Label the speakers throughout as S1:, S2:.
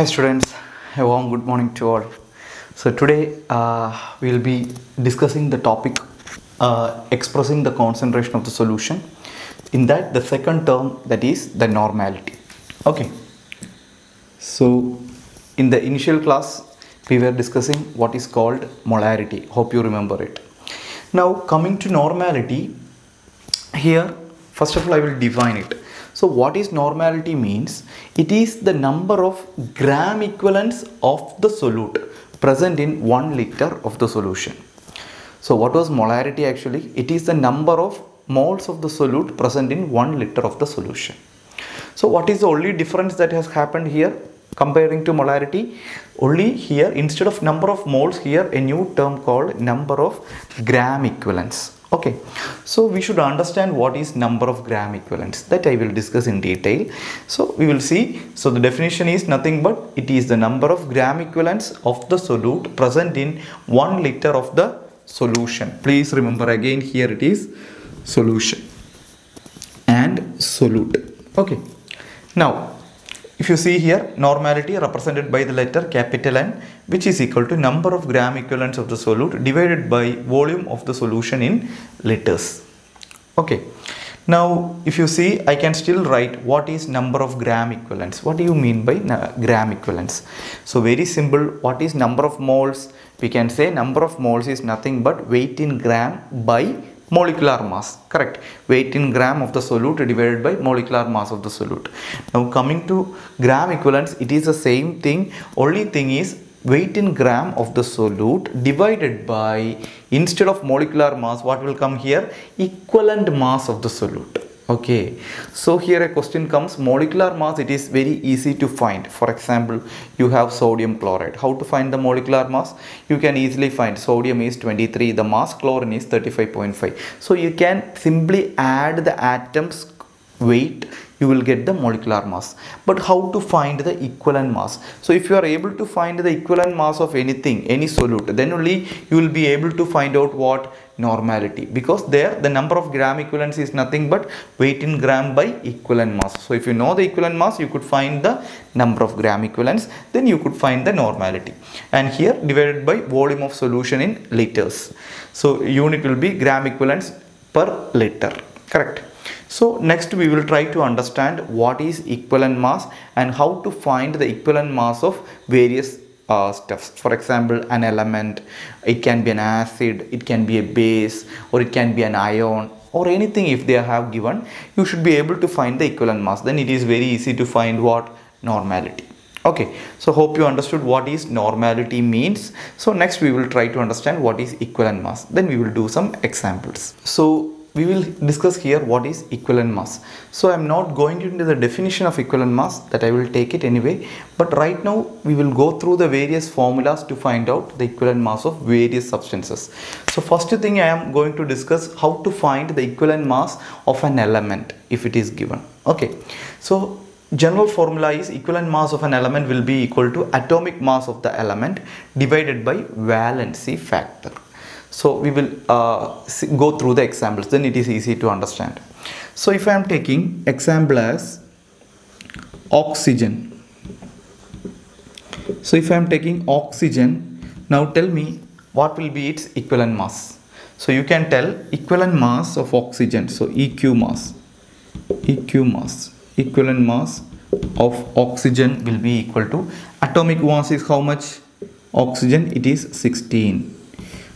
S1: Hi students, a warm good morning to all. So today uh, we will be discussing the topic uh, expressing the concentration of the solution. In that the second term that is the normality. Okay. So in the initial class we were discussing what is called molarity. Hope you remember it. Now coming to normality here first of all I will define it. So what is normality means it is the number of gram equivalents of the solute present in 1 liter of the solution. So what was molarity actually? It is the number of moles of the solute present in 1 liter of the solution. So what is the only difference that has happened here comparing to molarity? Only here instead of number of moles here a new term called number of gram equivalents. Okay, so we should understand what is number of gram equivalents that I will discuss in detail. So we will see. So the definition is nothing but it is the number of gram equivalents of the solute present in 1 liter of the solution. Please remember again here it is solution and solute. Okay. Now if you see here normality represented by the letter capital N which is equal to number of gram equivalents of the solute divided by volume of the solution in liters. Okay. Now if you see I can still write what is number of gram equivalents. What do you mean by gram equivalents? So very simple what is number of moles? We can say number of moles is nothing but weight in gram by molecular mass correct. Weight in gram of the solute divided by molecular mass of the solute. Now coming to gram equivalents it is the same thing. Only thing is weight in gram of the solute divided by instead of molecular mass what will come here? Equivalent mass of the solute okay. So here a question comes. Molecular mass it is very easy to find. For example you have sodium chloride. How to find the molecular mass? You can easily find. Sodium is 23 the mass chlorine is 35.5 so you can simply add the atoms weight you will get the molecular mass. But how to find the equivalent mass? So if you are able to find the equivalent mass of anything any solute then only you will be able to find out what normality. Because there the number of gram equivalents is nothing but weight in gram by equivalent mass. So if you know the equivalent mass you could find the number of gram equivalents then you could find the normality. And here divided by volume of solution in liters. So unit will be gram equivalents per liter. Correct so next we will try to understand what is equivalent mass and how to find the equivalent mass of various uh, stuffs. For example, an element, it can be an acid, it can be a base or it can be an ion or anything if they have given, you should be able to find the equivalent mass. Then it is very easy to find what normality. Okay, so hope you understood what is normality means. So next we will try to understand what is equivalent mass. Then we will do some examples. So we will discuss here what is equivalent mass. So I am not going into the definition of equivalent mass that I will take it anyway but right now we will go through the various formulas to find out the equivalent mass of various substances. So first thing I am going to discuss how to find the equivalent mass of an element if it is given. Okay. So general formula is equivalent mass of an element will be equal to atomic mass of the element divided by valency factor. So we will uh, go through the examples then it is easy to understand. So if I am taking example as oxygen. So if I am taking oxygen now tell me what will be its equivalent mass. So you can tell equivalent mass of oxygen so EQ mass EQ mass equivalent mass of oxygen will be equal to atomic mass is how much oxygen it is 16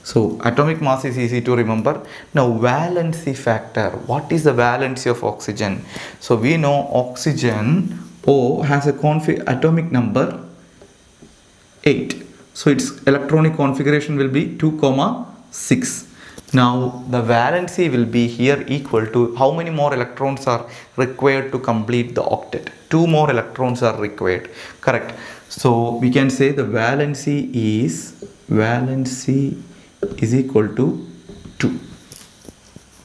S1: so atomic mass is easy to remember. Now valency factor. What is the valency of oxygen? So we know oxygen O has a atomic number 8. So its electronic configuration will be 2 comma 6. Now the valency will be here equal to how many more electrons are required to complete the octet. Two more electrons are required. Correct. So we can say the valency is valency is equal to 2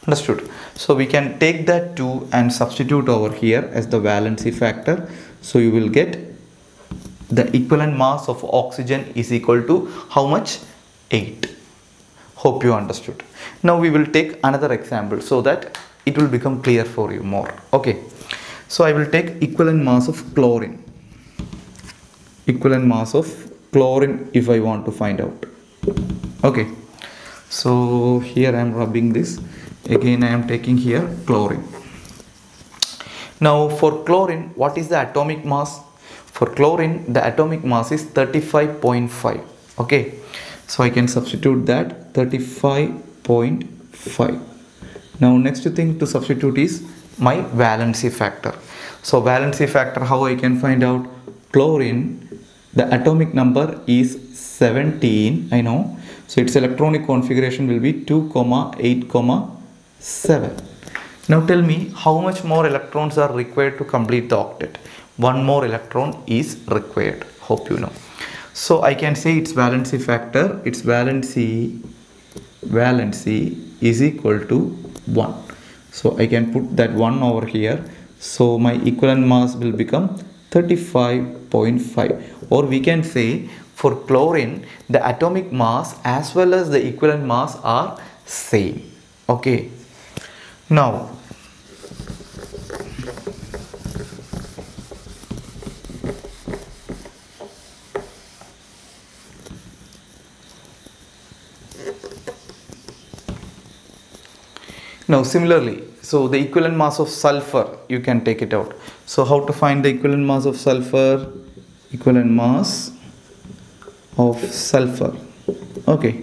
S1: understood. So we can take that 2 and substitute over here as the valency factor. So you will get the equivalent mass of oxygen is equal to how much? 8 hope you understood. Now we will take another example so that it will become clear for you more. Okay. So i will take equivalent mass of chlorine. Equivalent mass of chlorine if I want to find out. Okay so here I am rubbing this. Again I am taking here chlorine. Now for chlorine what is the atomic mass? For chlorine the atomic mass is 35.5 okay? So I can substitute that 35.5 now next thing to substitute is my valency factor. So valency factor how I can find out? Chlorine the atomic number is 17 I know. So its electronic configuration will be 2 comma 8 comma 7 now tell me how much more electrons are required to complete the octet? One more electron is required. Hope you know. So I can say its valency factor its valency valency is equal to 1 so I can put that 1 over here. So my equivalent mass will become 35.5 or we can say for chlorine the atomic mass as well as the equivalent mass are same. Okay. Now now similarly so the equivalent mass of sulfur you can take it out. So how to find the equivalent mass of sulfur? Equivalent mass of sulfur. Okay.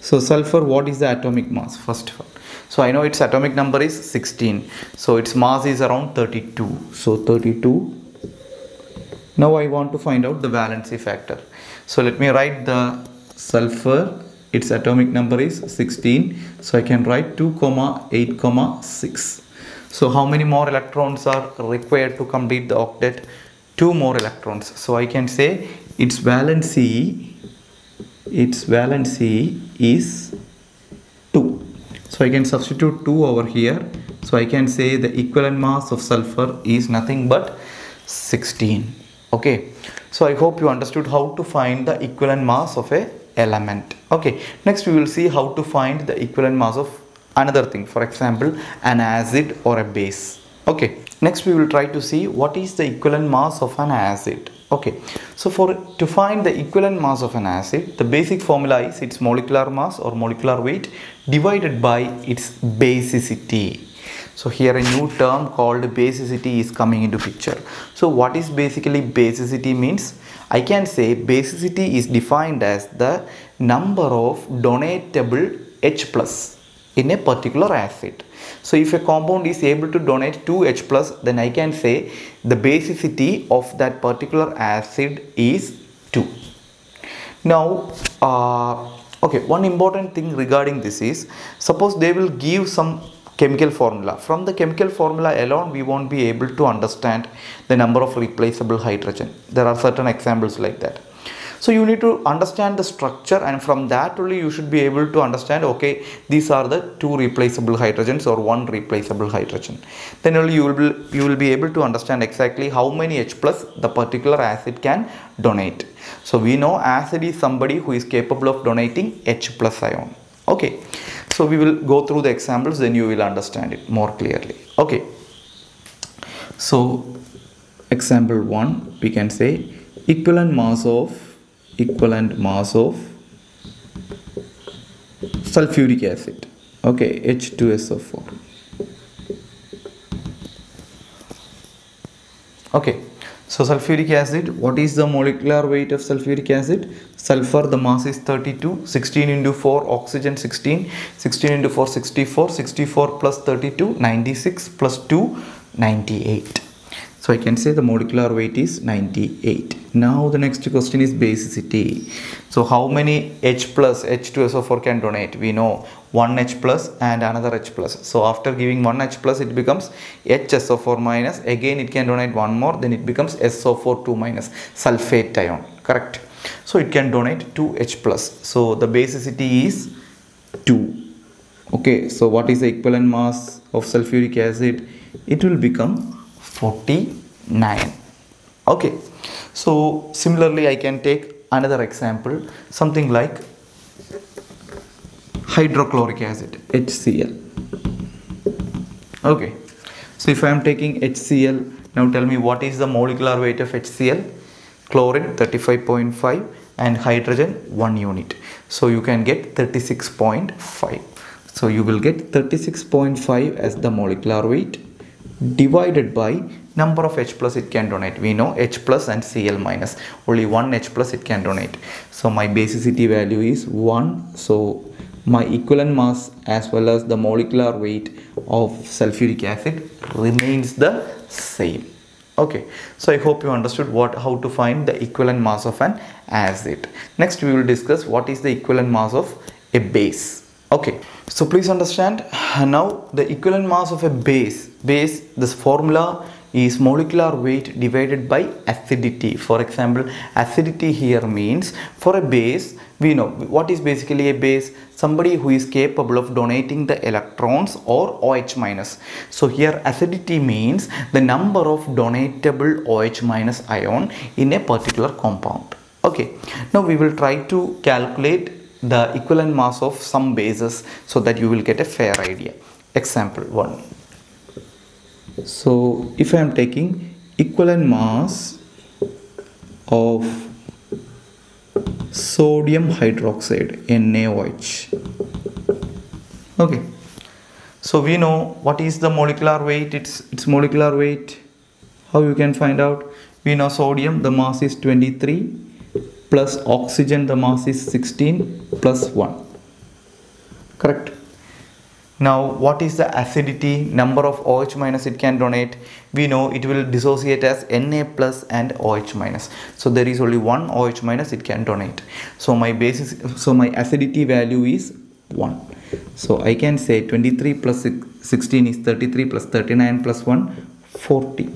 S1: So sulfur what is the atomic mass first of all? So I know its atomic number is 16 so its mass is around 32 so 32 now I want to find out the valency factor. So let me write the sulfur. Its atomic number is 16 so I can write 2 comma 8 comma 6 so how many more electrons are required to complete the octet? Two more electrons. So I can say its valency its valency is 2 so I can substitute 2 over here. So I can say the equivalent mass of sulfur is nothing but 16 okay. So I hope you understood how to find the equivalent mass of a element. Okay. Next we will see how to find the equivalent mass of another thing. For example an acid or a base. Okay. Next we will try to see what is the equivalent mass of an acid okay. So for to find the equivalent mass of an acid the basic formula is its molecular mass or molecular weight divided by its basicity. So here a new term called basicity is coming into picture. So what is basically basicity means? I can say basicity is defined as the number of donatable H plus in a particular acid. So if a compound is able to donate 2 H plus then I can say the basicity of that particular acid is 2. Now uh, okay one important thing regarding this is suppose they will give some chemical formula. From the chemical formula alone we won't be able to understand the number of replaceable hydrogen. There are certain examples like that. So you need to understand the structure and from that only you should be able to understand okay these are the two replaceable hydrogens or one replaceable hydrogen. Then only you will be, you will be able to understand exactly how many H plus the particular acid can donate. So we know acid is somebody who is capable of donating H plus ion. Okay. So we will go through the examples then you will understand it more clearly. Okay. So example 1 we can say equivalent mass of equivalent mass of sulfuric acid. Okay H2SO4 okay so sulfuric acid what is the molecular weight of sulfuric acid? Sulfur the mass is 32 16 into 4 oxygen 16 16 into 4 64 64 plus 32 96 plus 2 98 so I can say the molecular weight is 98. Now the next question is basicity. So how many H plus H2SO4 can donate? We know one H plus and another H plus. So after giving one H plus it becomes HSO4 minus. Again it can donate one more then it becomes SO4 2 minus sulfate ion. Correct. So it can donate 2 H plus. So the basicity is 2. Okay. So what is the equivalent mass of sulfuric acid? It will become 49 okay. So similarly I can take another example something like hydrochloric acid HCl okay. So if I am taking HCl now tell me what is the molecular weight of HCl chlorine 35.5 and hydrogen 1 unit. So you can get 36.5 so you will get 36.5 as the molecular weight divided by number of H plus it can donate. We know H plus and Cl minus. Only one H plus it can donate. So my basicity value is 1. So my equivalent mass as well as the molecular weight of sulfuric acid remains the same. Okay, so I hope you understood what how to find the equivalent mass of an acid. Next we will discuss what is the equivalent mass of a base. Okay, so please understand now the equivalent mass of a base, base this formula is molecular weight divided by acidity. For example, acidity here means for a base, we know what is basically a base? Somebody who is capable of donating the electrons or OH minus. So here acidity means the number of donatable OH minus ion in a particular compound. Okay, now we will try to calculate the equivalent mass of some bases so that you will get a fair idea. Example 1 so if I am taking equivalent mass of sodium hydroxide NaOH okay. So we know what is the molecular weight. Its its molecular weight. How you can find out? We know sodium the mass is 23 plus oxygen the mass is 16 plus 1 correct now what is the acidity number of OH minus it can donate? We know it will dissociate as Na plus and OH minus. So there is only one OH minus it can donate. So my basis so my acidity value is 1. So I can say 23 plus 16 is 33 plus 39 plus 1 40.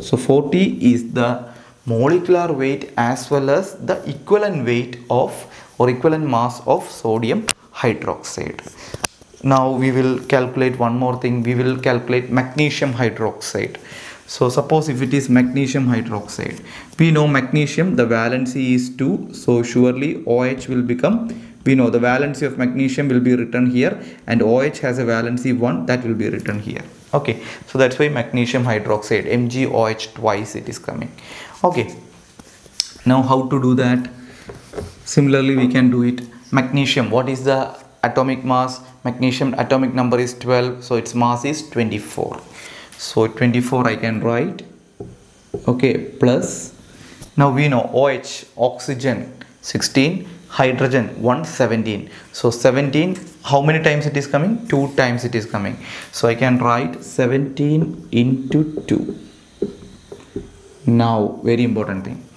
S1: So 40 is the molecular weight as well as the equivalent weight of or equivalent mass of sodium hydroxide now we will calculate one more thing. We will calculate magnesium hydroxide. So suppose if it is magnesium hydroxide we know magnesium the valency is 2 so surely OH will become we know the valency of magnesium will be written here and OH has a valency 1 that will be written here. Okay. So that's why magnesium hydroxide MgOH twice it is coming. Okay. Now how to do that? Similarly we can do it. Magnesium what is the atomic mass magnesium atomic number is 12 so its mass is 24 so 24 I can write okay plus now we know OH oxygen 16 hydrogen 117 so 17 how many times it is coming? Two times it is coming. So I can write 17 into 2 now very important thing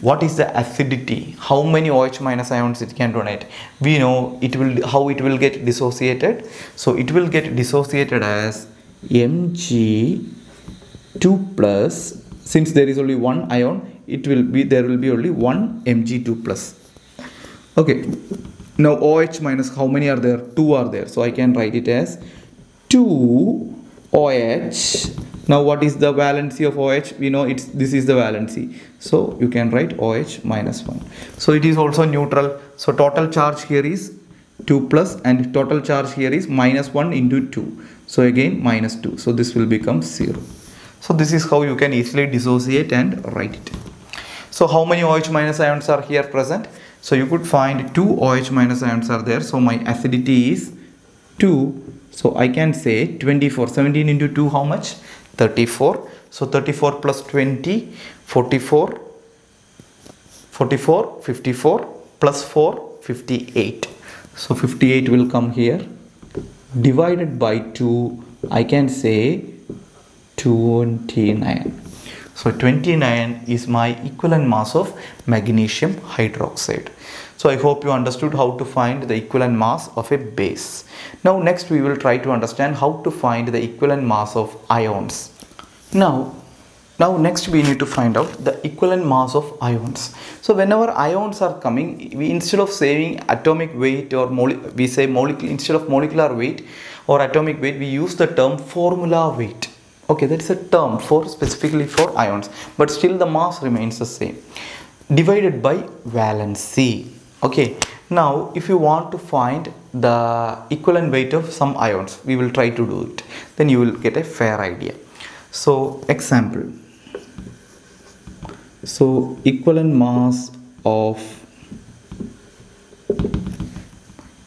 S1: what is the acidity? How many OH minus ions it can donate? We know it will how it will get dissociated. So it will get dissociated as Mg2 plus since there is only one ion it will be there will be only one Mg2 plus. Okay. Now OH minus how many are there? Two are there. So I can write it as 2 OH now what is the valency of OH we know it's this is the valency. So you can write OH minus 1 so it is also neutral. So total charge here is 2 plus and total charge here is minus 1 into 2 so again minus 2 so this will become 0 so this is how you can easily dissociate and write it. So how many OH minus ions are here present? So you could find 2 OH minus ions are there. So my acidity is 2 so I can say 24 17 into 2 how much 34 so 34 plus 20 44 44 54 plus 4 58 so 58 will come here. Divided by 2 I can say 29 so 29 is my equivalent mass of magnesium hydroxide so I hope you understood how to find the equivalent mass of a base. Now next we will try to understand how to find the equivalent mass of ions. Now, now next we need to find out the equivalent mass of ions. So whenever ions are coming, we instead of saying atomic weight or we say molecule instead of molecular weight or atomic weight, we use the term formula weight. Okay, that's a term for specifically for ions, but still the mass remains the same. Divided by valency okay now if you want to find the equivalent weight of some ions we will try to do it. Then you will get a fair idea. So example. So equivalent mass of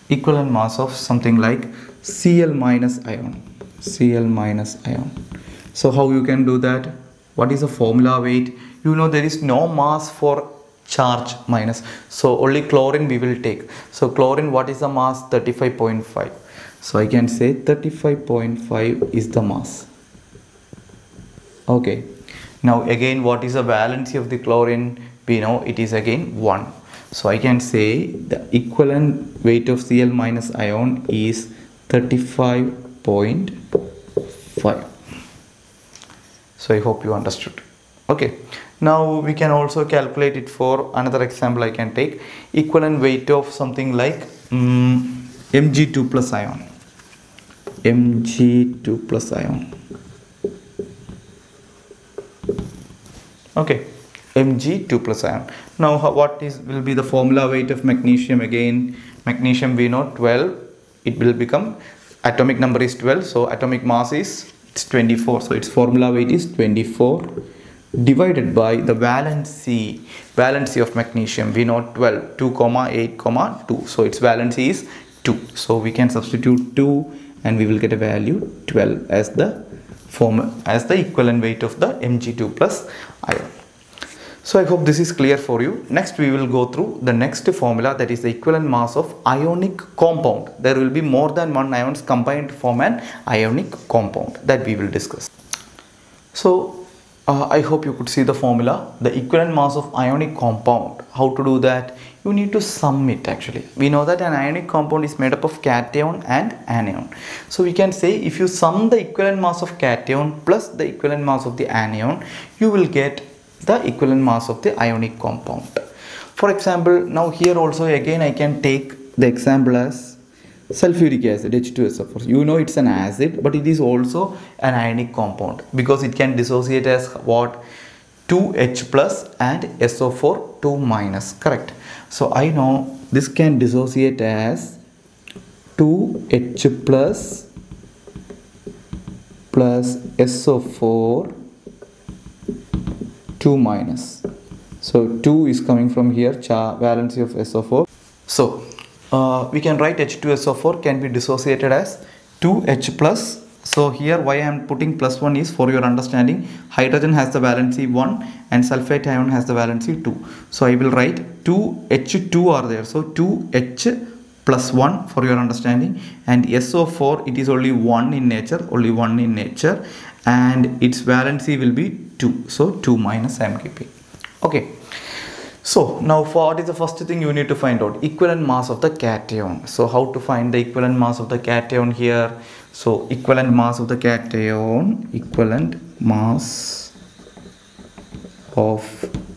S1: equivalent mass of something like Cl minus ion Cl minus ion. So how you can do that? What is the formula weight? You know there is no mass for charge minus. So only chlorine we will take. So chlorine what is the mass? 35.5 so I can say 35.5 is the mass. Okay. Now again what is the valency of the chlorine? We know it is again 1 so I can say the equivalent weight of Cl minus ion is 35.5. So I hope you understood. Okay. Now we can also calculate it for another example I can take. Equivalent weight of something like um, Mg2 plus ion. Mg2 plus ion. Okay. Mg2 plus ion. Now what is will be the formula weight of magnesium again? Magnesium we know 12. It will become atomic number is 12. So atomic mass is it's 24. So its formula weight is 24 divided by the valency valency of magnesium we know 12 2 comma 8 comma 2 so its valency is 2 so we can substitute 2 and we will get a value 12 as the form as the equivalent weight of the mg2 plus ion so I hope this is clear for you. Next we will go through the next formula that is the equivalent mass of ionic compound. There will be more than one ions combined to form an ionic compound that we will discuss. So uh, I hope you could see the formula. The equivalent mass of ionic compound. How to do that? You need to sum it actually. We know that an ionic compound is made up of cation and anion. So we can say if you sum the equivalent mass of cation plus the equivalent mass of the anion, you will get the equivalent mass of the ionic compound. For example, now here also again I can take the example as sulfuric acid H2SO4. You know it's an acid but it is also an ionic compound because it can dissociate as what 2H plus and SO4 2 minus correct. So I know this can dissociate as 2H plus plus SO4 2 minus so 2 is coming from here valency of SO4 so uh, we can write H2SO4 can be dissociated as 2H plus. So here why I am putting plus 1 is for your understanding. Hydrogen has the valency 1 and sulfate ion has the valency 2 so I will write 2H2 are there. So 2H plus 1 for your understanding. And SO4 it is only 1 in nature only 1 in nature. And its valency will be 2 so 2 minus I am keeping okay so now for what is the first thing you need to find out? Equivalent mass of the cation. So how to find the equivalent mass of the cation here? So equivalent mass of the cation equivalent mass of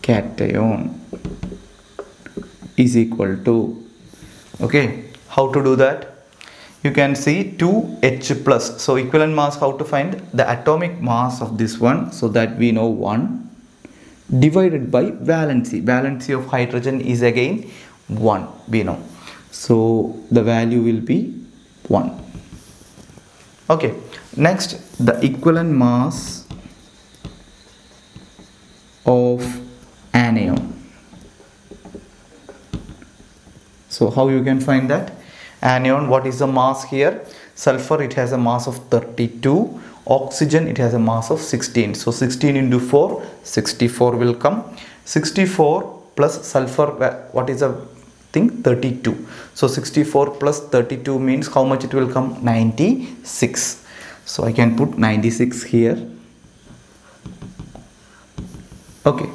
S1: cation is equal to okay how to do that? You can see 2H plus. So equivalent mass how to find? The atomic mass of this one so that we know 1 divided by valency. Valency of hydrogen is again 1 we know. So the value will be 1. Okay. Next the equivalent mass of anion. So how you can find that? anion what is the mass here sulfur it has a mass of 32 oxygen it has a mass of 16 so 16 into 4 64 will come. 64 plus sulfur what is the thing? 32 so 64 plus 32 means how much it will come? 96 so I can put 96 here. Okay.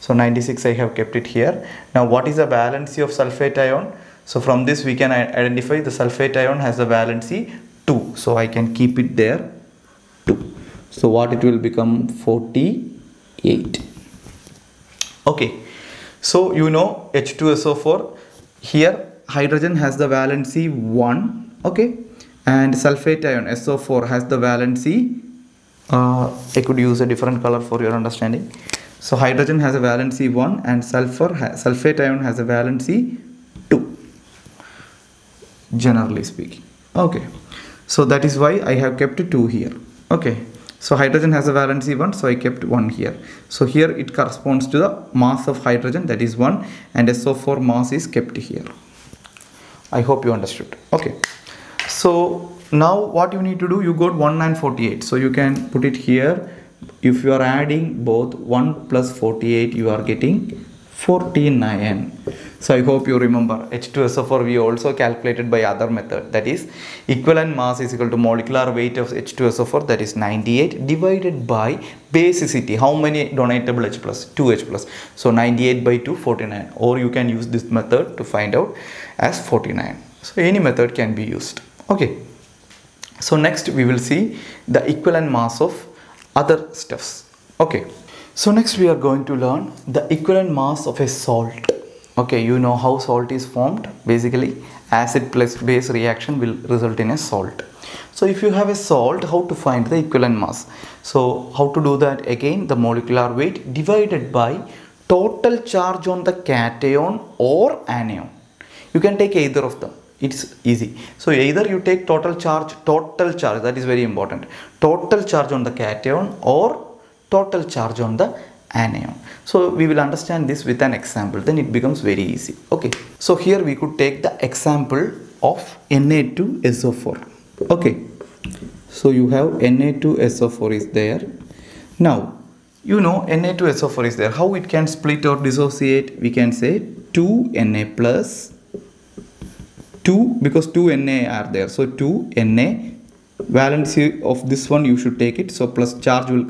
S1: So 96 I have kept it here. Now what is the valency of sulfate ion? So from this we can identify the sulfate ion has the valency 2. So I can keep it there. 2. So what it will become? 48. Okay. So you know H2SO4 here hydrogen has the valency 1 okay. And sulfate ion SO4 has the valency uh, I could use a different color for your understanding. So hydrogen has a valency 1 and sulfur sulfate ion has a valency 2 generally speaking. Okay. So that is why I have kept 2 here. Okay So hydrogen has a valency 1 so I kept 1 here. So here it corresponds to the mass of hydrogen that is 1 and SO4 mass is kept here. I hope you understood. Okay. So now what you need to do you got 1948 so you can put it here if you are adding both 1 plus 48 you are getting 49 so i hope you remember. H2so4 we also calculated by other method. That is equivalent mass is equal to molecular weight of h2so4 that is 98 divided by basicity how many donatable h plus? 2 h plus. So 98 by 2 49 or you can use this method to find out as 49 so any method can be used. Okay. So next we will see the equivalent mass of other stuffs. Okay so next we are going to learn the equivalent mass of a salt. Okay you know how salt is formed? Basically acid plus base reaction will result in a salt. So if you have a salt how to find the equivalent mass? So how to do that? Again the molecular weight divided by total charge on the cation or anion. You can take either of them. It's easy. So either you take total charge total charge that is very important. Total charge on the cation or total charge on the anion. So we will understand this with an example. Then it becomes very easy. Okay. So here we could take the example of Na2SO4 okay. So you have Na2SO4 is there. Now you know Na2SO4 is there. How it can split or dissociate? We can say 2Na plus 2 because 2 Na are there. So 2 Na valency of this one you should take it. So plus charge will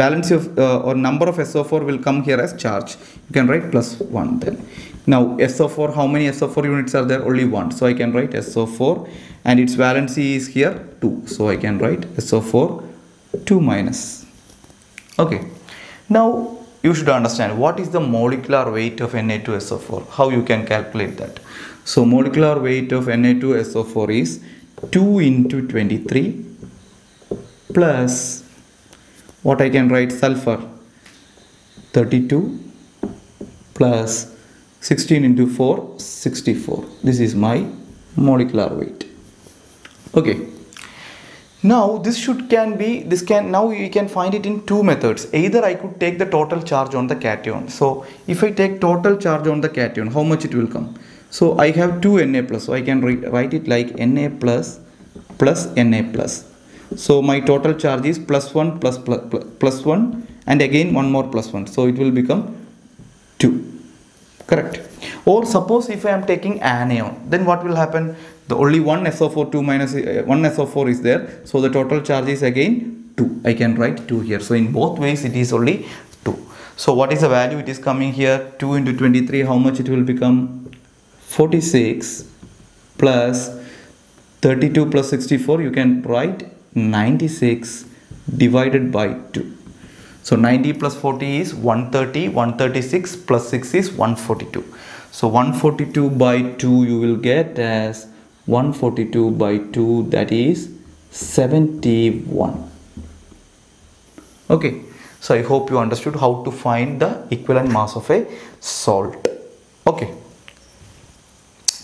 S1: valency of uh, or number of SO4 will come here as charge. You can write plus 1 then. Now SO4 how many SO4 units are there? Only one. So I can write SO4 and its valency is here 2 so I can write SO4 2 minus. Okay. Now you should understand what is the molecular weight of Na2SO4 how you can calculate that? So molecular weight of Na2SO4 is 2 into 23 plus what I can write sulfur? 32 plus 16 into 4 64 this is my molecular weight. Okay. Now this should can be this can now you can find it in two methods. Either I could take the total charge on the cation. So if I take total charge on the cation how much it will come? So I have 2 Na plus. So I can write it like Na plus plus Na plus. So my total charge is plus 1 plus, plus, plus, plus 1 and again one more plus 1. So it will become 2. Correct. Or suppose if I am taking anion then what will happen? The only one SO4 2 minus uh, 1 SO4 is there. So the total charge is again 2. I can write 2 here. So in both ways it is only 2. So what is the value? It is coming here 2 into 23. How much it will become? 46 plus 32 plus 64 you can write 96 divided by 2 so 90 plus 40 is 130 136 plus 6 is 142 so 142 by 2 you will get as 142 by 2 that is 71 okay. So i hope you understood how to find the equivalent mass of a salt. Okay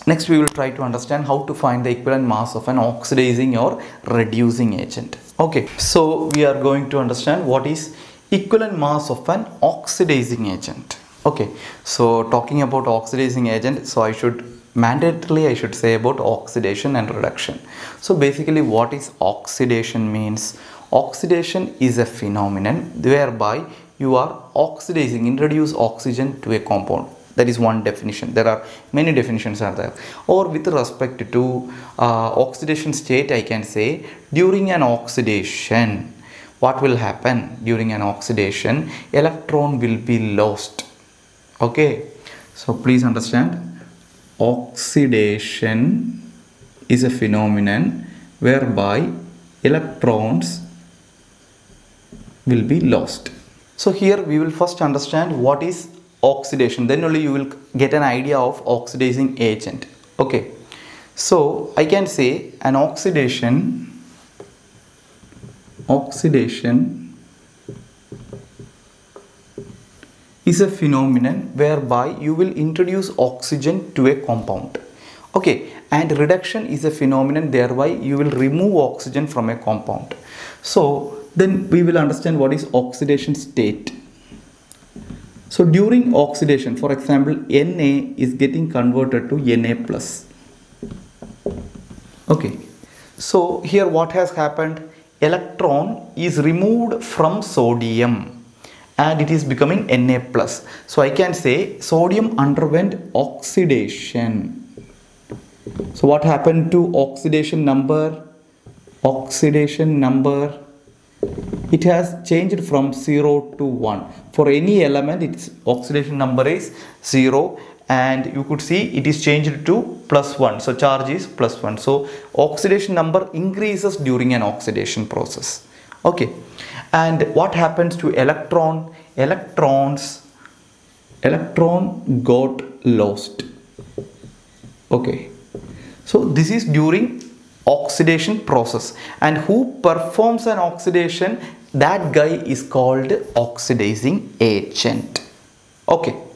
S1: Next we will try to understand how to find the equivalent mass of an oxidizing or reducing agent. Okay, so we are going to understand what is equivalent mass of an oxidizing agent. Okay, so talking about oxidizing agent, so I should mandatorily I should say about oxidation and reduction. So basically what is oxidation means? Oxidation is a phenomenon whereby you are oxidizing, introduce oxygen to a compound that is one definition. There are many definitions are there. Or with respect to uh, oxidation state i can say during an oxidation what will happen during an oxidation? Electron will be lost. Okay? So please understand. Oxidation is a phenomenon whereby electrons will be lost. So here we will first understand what is oxidation. Then only you will get an idea of oxidizing agent. Okay. So I can say an oxidation oxidation is a phenomenon whereby you will introduce oxygen to a compound. Okay. And reduction is a phenomenon thereby you will remove oxygen from a compound. So then we will understand what is oxidation state. So during oxidation, for example, Na is getting converted to Na plus. Okay. So here what has happened? Electron is removed from sodium and it is becoming Na plus. So I can say sodium underwent oxidation. So what happened to oxidation number? Oxidation number it has changed from 0 to 1 for any element its oxidation number is 0 and you could see it is changed to plus 1 so charge is plus 1 so oxidation number increases during an oxidation process. Okay. And what happens to electron? Electrons electron got lost. Okay. So this is during oxidation process. And who performs an oxidation? That guy is called oxidizing agent. Okay